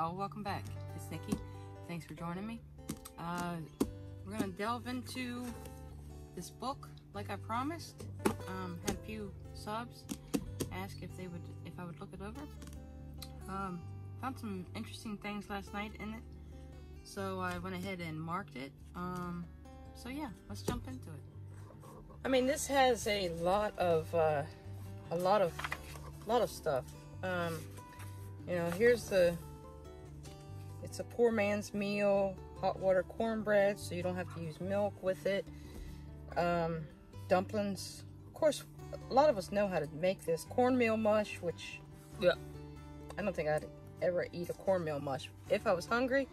y'all, welcome back. It's Nikki. Thanks for joining me. Uh, we're gonna delve into this book like I promised. Um, had a few subs ask if they would, if I would look it over. Um, found some interesting things last night in it, so I went ahead and marked it. Um, so yeah, let's jump into it. I mean, this has a lot of, uh, a lot of, lot of stuff. Um, you know, here's the, it's a poor man's meal, hot water cornbread, so you don't have to use milk with it. Um, dumplings. Of course, a lot of us know how to make this. Cornmeal mush, which, yeah, I don't think I'd ever eat a cornmeal mush. If I was hungry,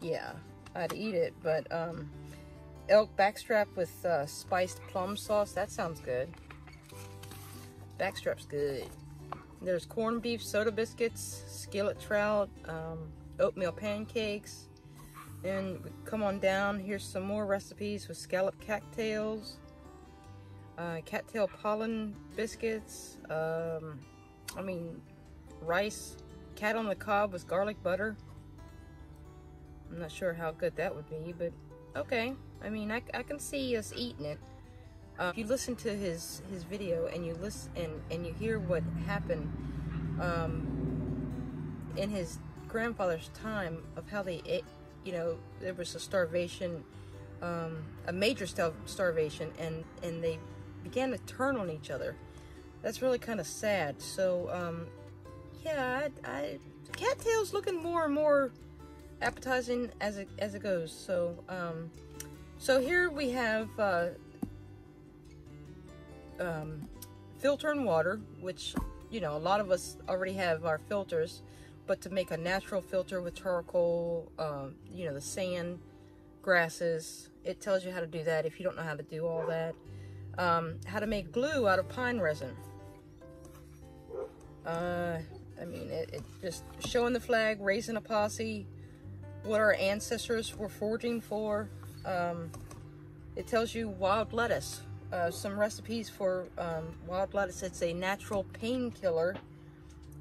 yeah, I'd eat it. But um, elk backstrap with uh, spiced plum sauce, that sounds good. Backstrap's good. There's corned beef soda biscuits, skillet trout, um, oatmeal pancakes. And come on down, here's some more recipes with scallop cattails, uh, cattail pollen biscuits, um, I mean, rice, cat on the cob with garlic butter. I'm not sure how good that would be, but okay. I mean, I, I can see us eating it. Uh, if you listen to his his video and you listen and, and you hear what happened um, in his grandfather's time of how they ate, you know, there was a starvation, um, a major starvation, and and they began to turn on each other. That's really kind of sad. So, um, yeah, I, I, cattail's looking more and more appetizing as it as it goes. So, um, so here we have uh, um, filter and water, which you know a lot of us already have our filters, but to make a natural filter with charcoal, um, you know the sand, grasses, it tells you how to do that. If you don't know how to do all that um, how to make glue out of pine resin. Uh, I mean, it, it just showing the flag, raising a posse, what our ancestors were forging for. Um, it tells you wild lettuce, uh, some recipes for um, wild lettuce. It's a natural painkiller.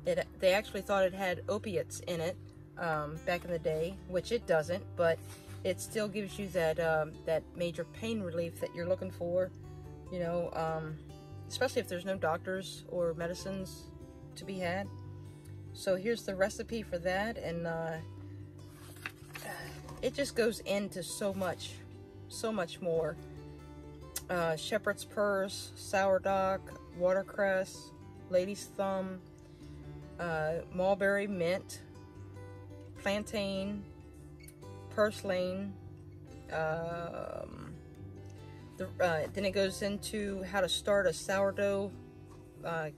It, they actually thought it had opiates in it um, back in the day, which it doesn't, but it still gives you that um, that major pain relief that you're looking for you know, um, especially if there's no doctors or medicines to be had. So here's the recipe for that, and uh, it just goes into so much, so much more. Uh, shepherd's purse, sourdough, watercress, lady's thumb, uh, mulberry mint, plantain, purslane, um, the, uh, then it goes into how to start a sourdough uh,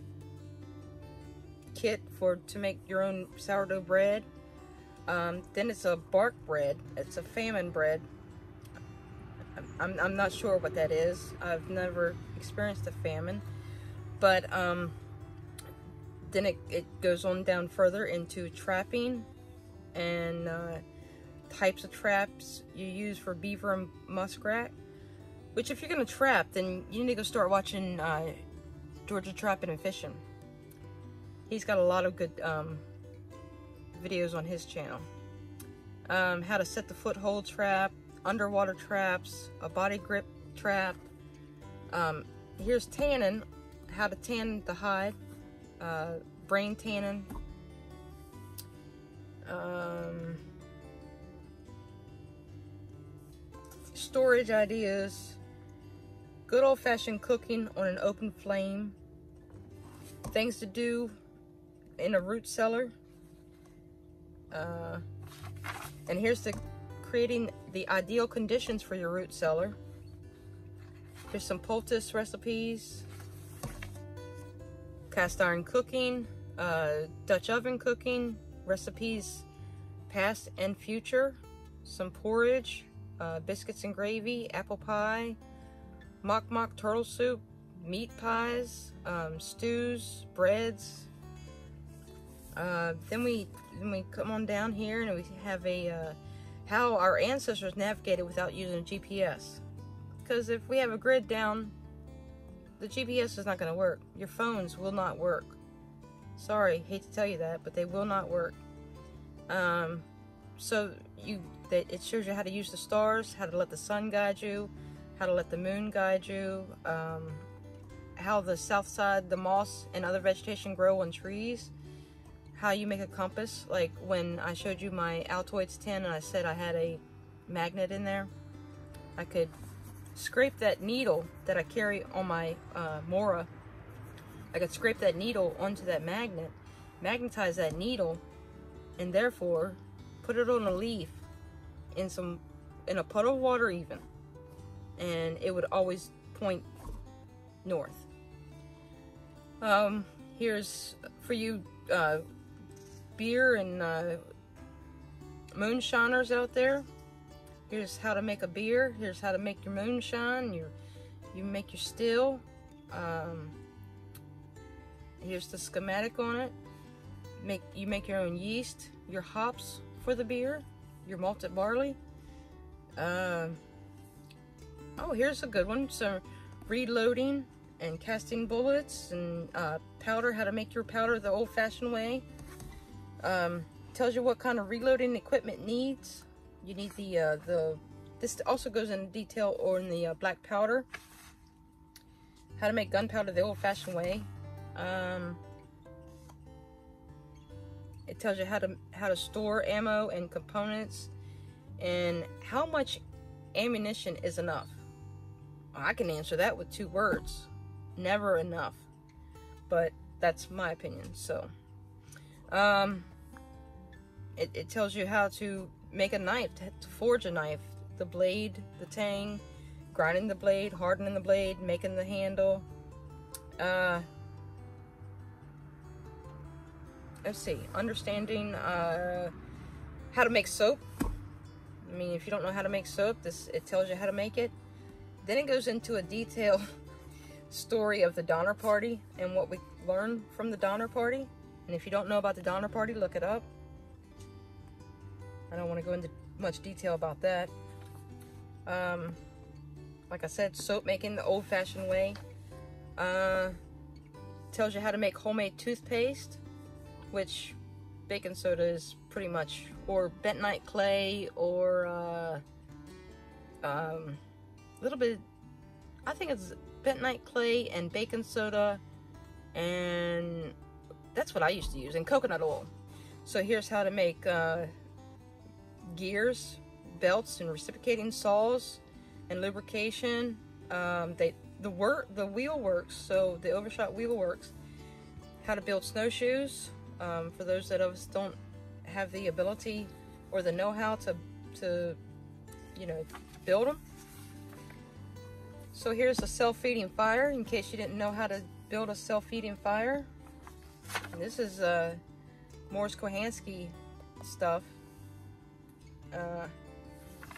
kit for to make your own sourdough bread. Um, then it's a bark bread. It's a famine bread. I'm, I'm not sure what that is. I've never experienced a famine. But um, then it, it goes on down further into trapping and uh, types of traps you use for beaver and muskrat. Which if you're gonna trap, then you need to go start watching uh, Georgia Trapping and Fishing. He's got a lot of good um, videos on his channel. Um, how to set the foothold trap, underwater traps, a body grip trap. Um, here's tanning, how to tan the hide, uh, brain tanning. Um, storage ideas, Good old-fashioned cooking on an open flame. Things to do in a root cellar. Uh, and here's the creating the ideal conditions for your root cellar. Here's some poultice recipes. Cast iron cooking, uh, Dutch oven cooking, recipes past and future, some porridge, uh, biscuits and gravy, apple pie, mock mock turtle soup, meat pies, um, stews, breads. Uh, then we then we come on down here and we have a uh, how our ancestors navigated without using a GPS. Because if we have a grid down, the GPS is not going to work. Your phones will not work. Sorry, hate to tell you that, but they will not work. Um, so you, that it shows you how to use the stars, how to let the sun guide you, how to let the moon guide you, um, how the south side, the moss and other vegetation grow on trees, how you make a compass. Like when I showed you my Altoids tin and I said I had a magnet in there, I could scrape that needle that I carry on my uh, Mora. I could scrape that needle onto that magnet, magnetize that needle, and therefore put it on a leaf in some in a puddle of water even. And it would always point north. Um here's for you uh beer and uh moonshiners out there here's how to make a beer here's how to make your moonshine your you make your still um here's the schematic on it make you make your own yeast your hops for the beer, your malted barley. Uh, oh, here's a good one. So, reloading and casting bullets and uh, powder, how to make your powder the old-fashioned way. Um, tells you what kind of reloading equipment needs. You need the, uh, the this also goes into detail on the uh, black powder. How to make gunpowder the old-fashioned way. Um, it tells you how to how to store ammo and components and how much ammunition is enough. I can answer that with two words. Never enough. But that's my opinion. So um it, it tells you how to make a knife, to, forge a knife. The blade, the tang, grinding the blade, hardening the blade, making the handle. Uh let's see, understanding uh, how to make soap. I mean, if you don't know how to make soap, this it tells you how to make it. Then it goes into a detailed story of the Donner Party and what we learned from the Donner Party. And if you don't know about the Donner Party, look it up. I don't want to go into much detail about that. Um, like I said, soap making the old-fashioned way. Uh, tells you how to make homemade toothpaste which baking soda is pretty much, or bentonite clay, or uh, um, a little bit, I think it's bentonite clay and baking soda, and that's what I used to use, and coconut oil. So here's how to make uh, gears, belts, and reciprocating saws, and lubrication. Um, they the work the wheel works, so the overshot wheel works. How to build snowshoes, um, for those that of us don't have the ability or the know-how to, to, you know, build them. So here's a self-feeding fire, in case you didn't know how to build a self-feeding fire. And this is uh, Mors Kochanski stuff. Uh,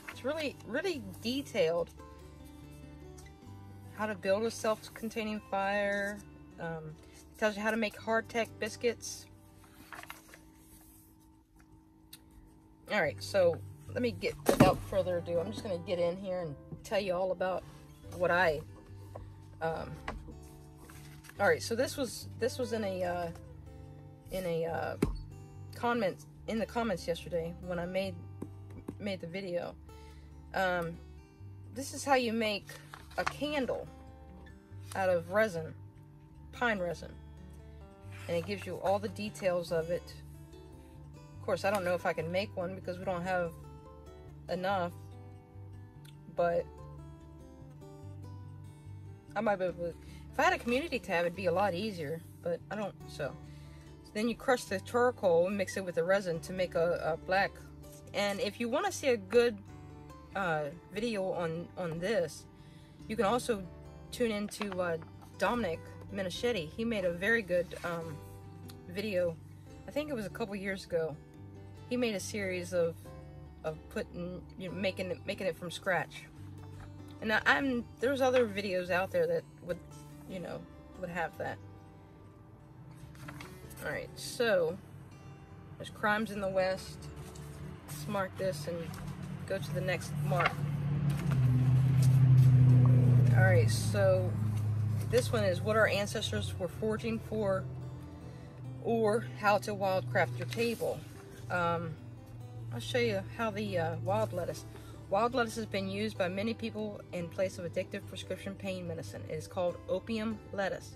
it's really, really detailed. How to build a self-containing fire. Um, tells you how to make hardtack biscuits All right, so let me get, without further ado, I'm just going to get in here and tell you all about what I, um, all right, so this was, this was in a, uh, in a, uh, comment, in the comments yesterday when I made, made the video. Um, this is how you make a candle out of resin, pine resin. And it gives you all the details of it Of course, I don't know if I can make one because we don't have enough. But I might be able to. If I had a community tab, it'd be a lot easier. But I don't, so. so then you crush the charcoal and mix it with the resin to make a, a black. And if you want to see a good uh, video on, on this, you can also tune into uh, Dominic Minichetti. He made a very good um, video. I think it was a couple years ago he made a series of of putting you know making it making it from scratch and I, i'm there's other videos out there that would you know would have that all right so there's crimes in the west mark this and go to the next mark all right so this one is what our ancestors were forging for or how to wildcraft your table Um, I'll show you how the uh, wild lettuce. Wild lettuce has been used by many people in place of addictive prescription pain medicine. It is called opium lettuce.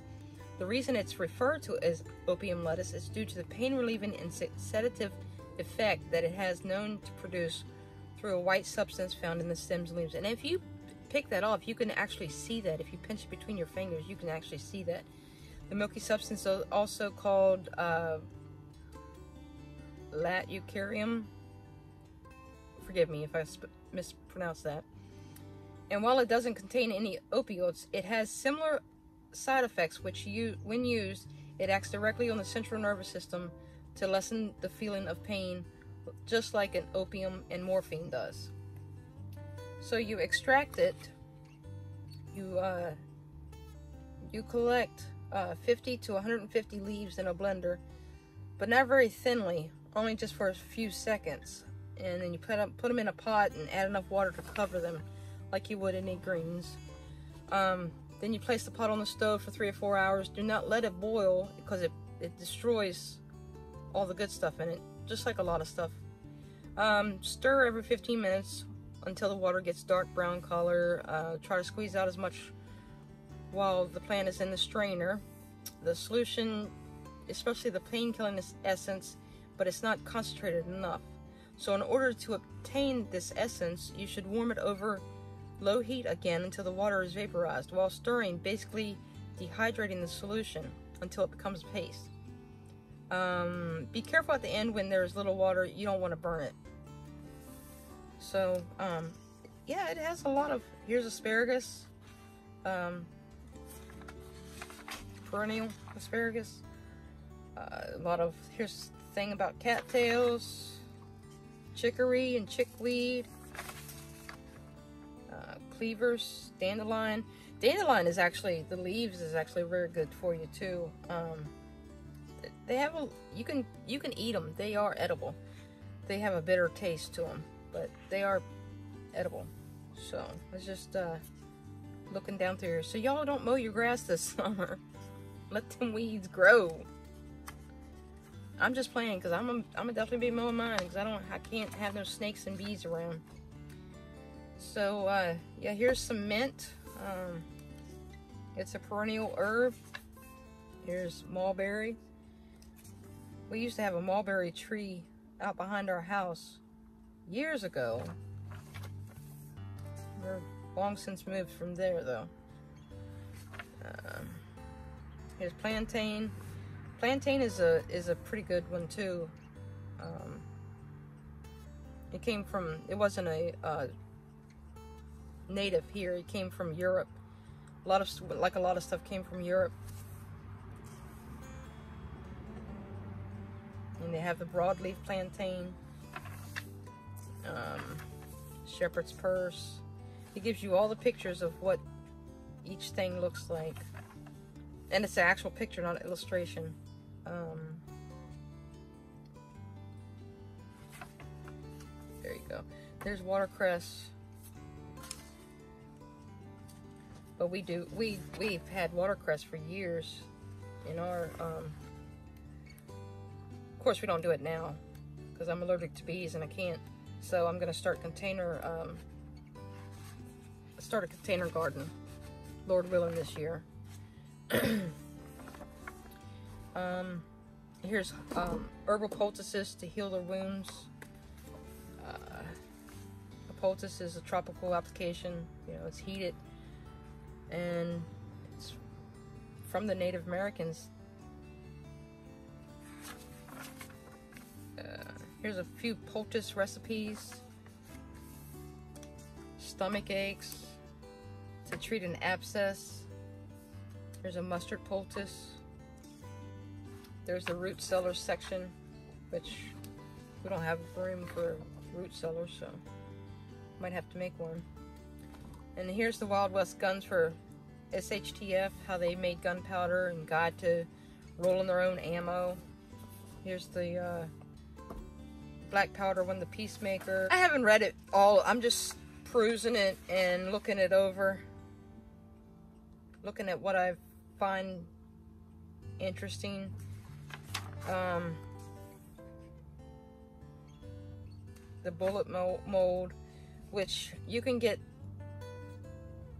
The reason it's referred to as opium lettuce is due to the pain relieving and sedative effect that it has known to produce through a white substance found in the stems and leaves. And if you pick that off, you can actually see that. If you pinch it between your fingers, you can actually see that. The milky substance also called uh, lat-eucarium. Forgive me if I mispronounce that. And while it doesn't contain any opioids, it has similar side effects which you, when used, it acts directly on the central nervous system to lessen the feeling of pain just like an opium and morphine does. So you extract it, you uh, you collect uh, 50 to 150 leaves in a blender, but not very thinly, only just for a few seconds. And then you put them, put them in a pot and add enough water to cover them, like you would any greens. Um, then you place the pot on the stove for three or four hours. Do not let it boil because it, it destroys all the good stuff in it, just like a lot of stuff. Um, stir every 15 minutes until the water gets dark brown color. Uh, try to squeeze out as much while the plant is in the strainer. The solution, especially the pain-killing essence, but it's not concentrated enough. So in order to obtain this essence, you should warm it over low heat again until the water is vaporized, while stirring, basically dehydrating the solution until it becomes paste. Um, be careful at the end when there's little water, you don't want to burn it. So, um, yeah, it has a lot of, here's asparagus, um, perennial asparagus, uh, a lot of, here's the thing about cattails, chicory and chickweed, uh, cleavers, dandelion. Dandelion is actually, the leaves is actually very good for you too. Um, they have a, you can, you can eat them. They are edible. They have a bitter taste to them, but they are edible. So, it's just, uh, looking down through here. So y'all don't mow your grass this summer. Let them weeds grow. I'm just playing because I'm a, I'm gonna definitely be mowing mine because I don't I can't have no snakes and bees around. So uh, yeah, here's some mint. Um, it's a perennial herb. Here's mulberry. We used to have a mulberry tree out behind our house years ago. We're long since moved from there though. Um, here's plantain. Plantain is a is a pretty good one too. Um, it came from it wasn't a uh, native here. It came from Europe. A lot of like a lot of stuff came from Europe. And they have the broadleaf plantain, um, shepherd's purse. It gives you all the pictures of what each thing looks like. And it's an actual picture, not an illustration. Um, there you go. There's watercress. But we do, we, we've had watercress for years in our, um, of course we don't do it now because I'm allergic to bees and I can't. So I'm going to start container, um, start a container garden, Lord willing, this year. Um, here's um, herbal poultices to heal the wounds. Uh, a poultice is a tropical application. You know, it's heated and it's from the Native Americans. Here's a few poultice recipes. Stomach aches to treat an abscess. There's a mustard poultice. There's the root cellar section, which we don't have room for root cellars, so might have to make one. And here's the Wild West guns for SHTF, how they made gunpowder and guide to rolling their own ammo. Here's the uh, black powder one, the Peacemaker. I haven't read it all. I'm just perusing it and looking it over. Looking at what I find interesting. Um, the bullet mold, which you can get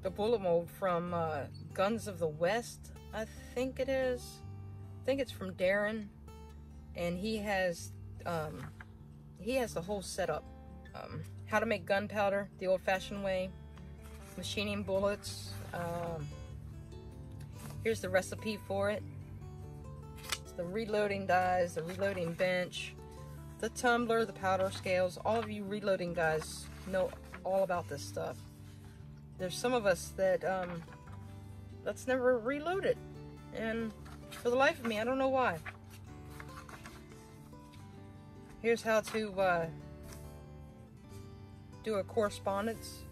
the bullet mold from uh, Guns of the West, I think it is. I think it's from Darren, and he has um, he has the whole setup. Um, how to make gunpowder the old-fashioned way, machining bullets. Um, here's the recipe for it. It's the reloading dies, the reloading bench, the tumbler, the powder scales. All of you reloading guys know all about this stuff. There's some of us that um, that's never reloaded, and for the life of me, I don't know why. Here's how to uh, do a correspondence,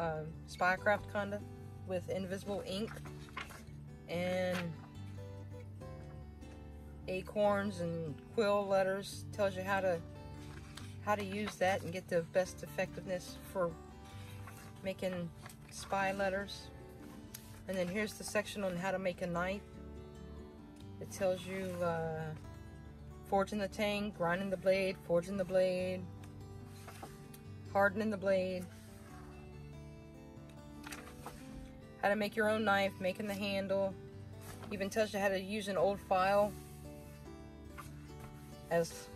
uh, spycraft kinda, with invisible ink and acorns and quill letters. Tells you how to how to use that and get the best effectiveness for making spy letters. And then here's the section on how to make a knife. It tells you uh, forging the tang, grinding the blade, forging the blade, hardening the blade, how to make your own knife, making the handle, even tells you how to use an old file, as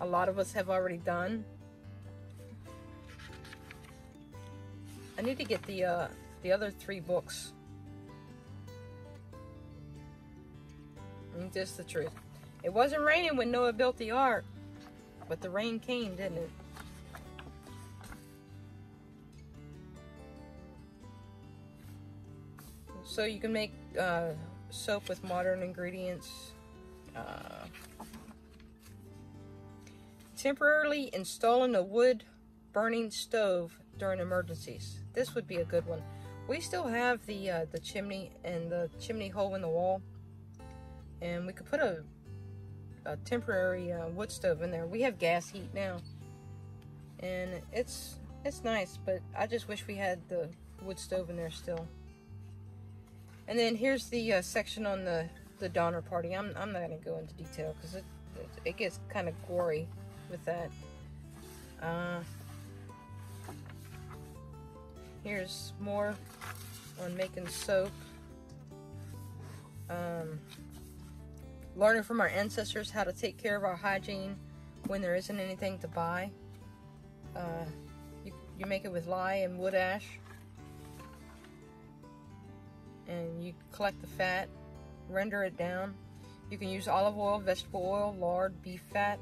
a lot of us have already done. I need to get the uh, the other three books. And just the truth. It wasn't raining when Noah built the ark, but the rain came, didn't it? So you can make uh, soap with modern ingredients. Uh, temporarily installing a wood burning stove during emergencies. This would be a good one. We still have the uh, the chimney and the chimney hole in the wall, and we could put a a temporary uh, wood stove in there. We have gas heat now, and it's it's nice, but I just wish we had the wood stove in there still. And then here's the uh, section on the the Donner Party. I'm I'm not gonna go into detail because it it gets kind of gory with that. Uh, here's more on making soap. Um, learning from our ancestors how to take care of our hygiene when there isn't anything to buy. Uh, you, you make it with lye and wood ash. And you collect the fat, render it down. You can use olive oil, vegetable oil, lard, beef fat.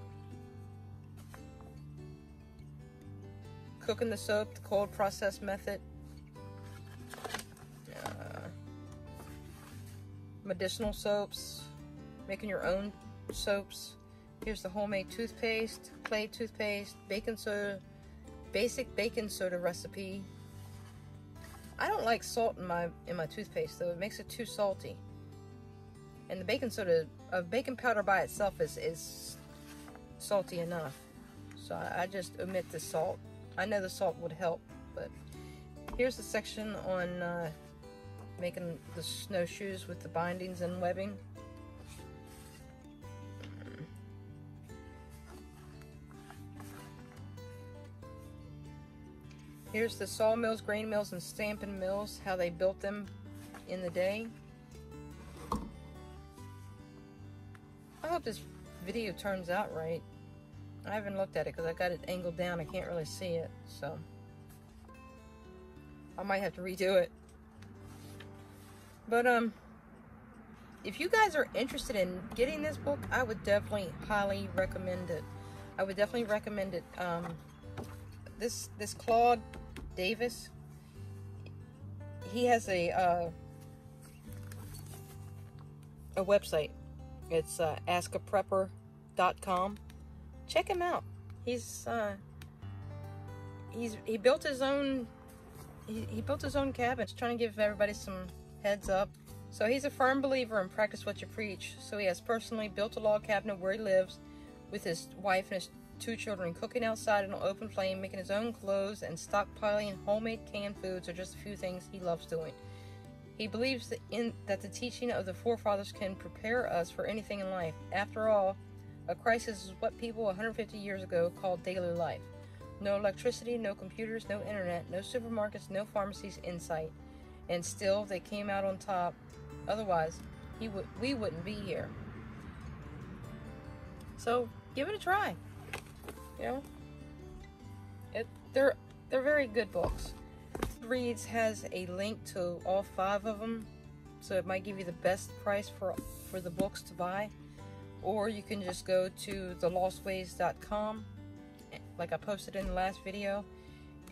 Cooking the soap, the cold process method. Uh, medicinal soaps, making your own soaps. Here's the homemade toothpaste, clay toothpaste, baking soda, basic baking soda recipe. I don't like salt in my in my toothpaste though. It makes it too salty. And the baking soda, uh, baking powder by itself is is salty enough. So I, I just omit the salt. I know the salt would help, but here's the section on uh, making the snowshoes with the bindings and webbing. Here's the sawmills, grain mills, and stamping mills, how they built them in the day. I hope this video turns out right. I haven't looked at it because I got it angled down. I can't really see it, so I might have to redo it. But, um, if you guys are interested in getting this book, I would definitely highly recommend it. I would definitely recommend it. Um, this this Claude Davis. He has a uh, a website. It's uh, askaprepper.com. Check him out. He's uh, he's he built his own he, he built his own cabin. He's trying to give everybody some heads up. So he's a firm believer in practice what you preach. So he has personally built a log cabin where he lives with his wife and his two children cooking outside in an open flame, making his own clothes, and stockpiling homemade canned foods are just a few things he loves doing. He believes that, in, that the teaching of the forefathers can prepare us for anything in life. After all, a crisis is what people 150 years ago called daily life. No electricity, no computers, no internet, no supermarkets, no pharmacies in sight. And still they came out on top. Otherwise, he we wouldn't be here. So give it a try. Know, it, they're they're very good books. Reads has a link to all five of them, so it might give you the best price for for the books to buy. Or you can just go to thelostways.com, eh, like I posted in the last video,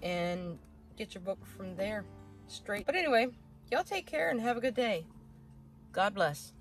and get your book from there straight. But anyway, y'all take care and have a good day. God bless.